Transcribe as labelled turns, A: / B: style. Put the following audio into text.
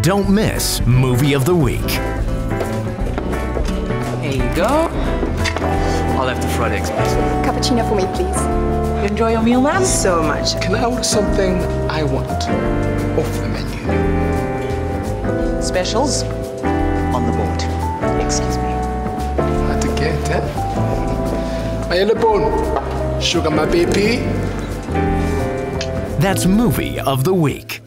A: Don't miss Movie of the Week.
B: Here you go. I'll have the fried eggs.
C: Cappuccino for me, please.
B: You enjoy your meal, ma'am?
C: So much.
D: Can I order something I want off the menu?
B: Specials on the board. Excuse me.
D: Hard to get, eh? My yellow bone. Sugar my baby.
A: That's Movie of the Week.